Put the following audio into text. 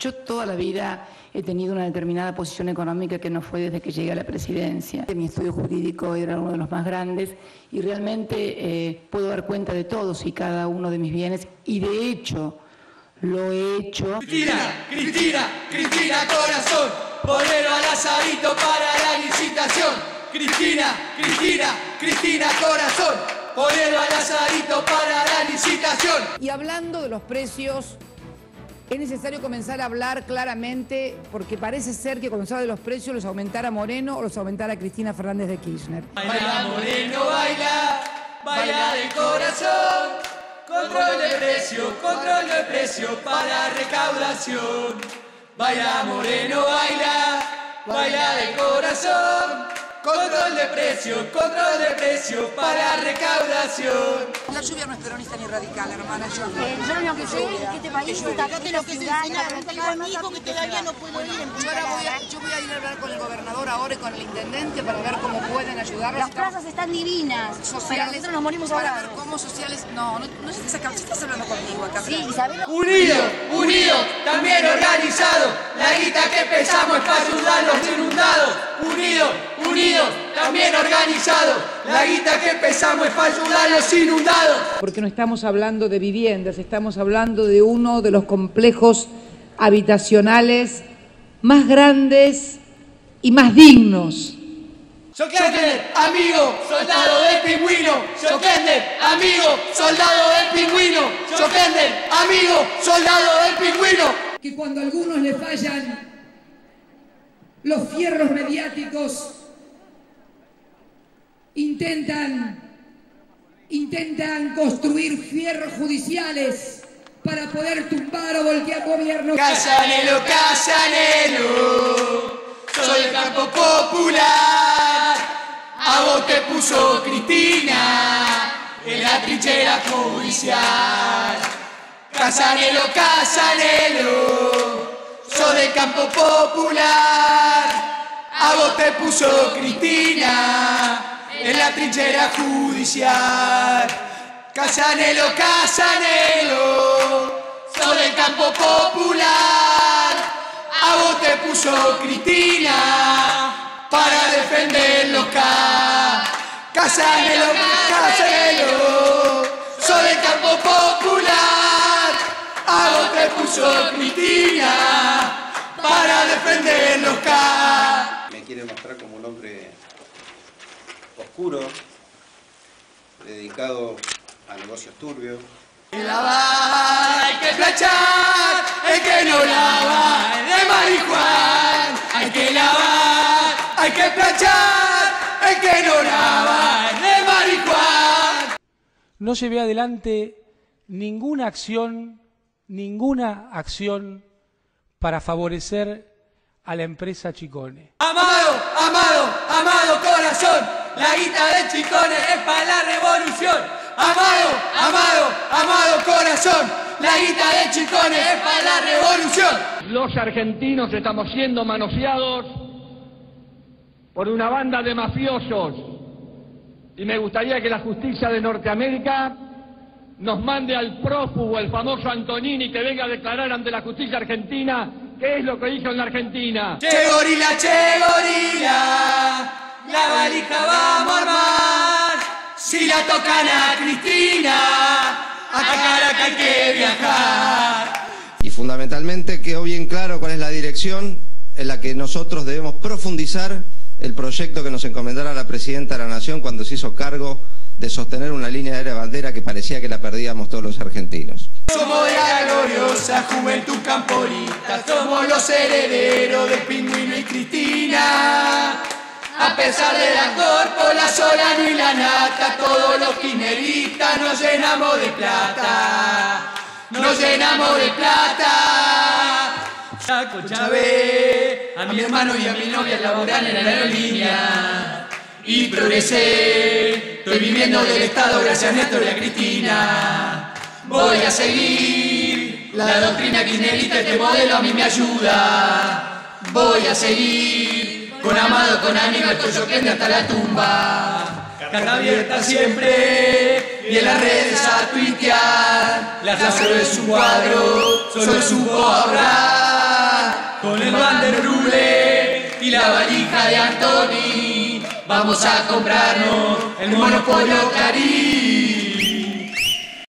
Yo toda la vida he tenido una determinada posición económica que no fue desde que llegué a la presidencia. Mi estudio jurídico era uno de los más grandes y realmente eh, puedo dar cuenta de todos y cada uno de mis bienes y de hecho lo he hecho. Cristina, Cristina, Cristina Corazón, ponelo al asadito para la licitación. Cristina, Cristina, Cristina Corazón, ponelo al asadito para la licitación. Y hablando de los precios es necesario comenzar a hablar claramente porque parece ser que se habla de los precios los aumentara Moreno o los aumentara Cristina Fernández de Kirchner. Baila Moreno, baila, baila de corazón. Control de precio, control de precio para recaudación. Baila Moreno, baila, baila de corazón. Control de precio, control de precio para recaudación. La lluvia no es peronista ni radical, hermana. Yo, Eh, yo lo que sé es que este país está Yo te lo que se enseña, pregúntale a mi hijo que todavía no puedo ir en yo ahora voy a, yo voy a ir a hablar con el gobernador ahora y con el intendente para ver cómo pueden ayudarlos. Las plazas están divinas, pero sociales nosotros nos morimos para ahora. ver cómo sociales no no estás, se estás hablando conmigo acá Sí, Isabel. Unido, unido, también organizado. La guita que pesamos es para ayudar a los. También organizado. La guita que pesamos es para ayudar a los inundados. Porque no estamos hablando de viviendas, estamos hablando de uno de los complejos habitacionales más grandes y más dignos. Sokender, amigo, soldado del pingüino. Sokender, amigo, soldado del pingüino. Sokender, amigo, soldado del pingüino. que cuando a algunos le fallan los fierros mediáticos, intentan, intentan construir fierros judiciales para poder tumbar o voltear gobiernos. Casanelo, Casanelo, soy el campo popular. A vos te puso Cristina en la trinchera judicial. Casanelo, Casanelo, soy del campo popular. A vos te puso Cristina en la trinchera judicial. Casanelo, Casanelo, soy del campo popular. A vos te puso Cristina para defender los K. Casanelo, Casanelo, soy del campo popular. A vos te puso Cristina oscuro, dedicado a negocios turbios. Hay que lavar, hay que planchar, el que no lava es de marihuana. Hay que lavar, hay que planchar, el que no lava es de marihuana. no llevé adelante ninguna acción, ninguna acción para favorecer a la empresa Chicone. Amado, amado, amado corazón, la guita de Chicones es para la revolución. Amado, amado, amado corazón, la guita de Chicones es para la revolución. Los argentinos estamos siendo manoseados por una banda de mafiosos y me gustaría que la justicia de Norteamérica nos mande al prófugo, el famoso Antonini, que venga a declarar ante la justicia argentina qué es lo que hizo en la Argentina. Che gorila, che gorila, la valija vamos a armar. Si la tocan a Cristina, a Caracas hay que viajar. Y fundamentalmente quedó bien claro cuál es la dirección en la que nosotros debemos profundizar el proyecto que nos encomendara la Presidenta de la Nación cuando se hizo cargo de sostener una línea aérea bandera que parecía que la perdíamos todos los argentinos. Somos juventud camporista, somos los herederos de Pingüino y Cristina. A pesar de la corpo, la solano y la nata, todos los kirchneristas nos llenamos de plata. Nos llenamos de plata. Saco Chávez, a mi hermano y a mi novia laboran en la aerolínea. Y progresé, estoy viviendo del Estado gracias a Néstor y a Cristina. Voy a seguir la doctrina kirchnerista este modelo a mí me ayuda. Voy a seguir con amado, con ánimo, estoy choqueando hasta la tumba. Carta abierta siempre y en las redes a tuitear. Lázaro es su cuadro, solo su hablar. Con el bander ruble y la valija de Antoni, vamos a comprarnos el monopolio Clarín.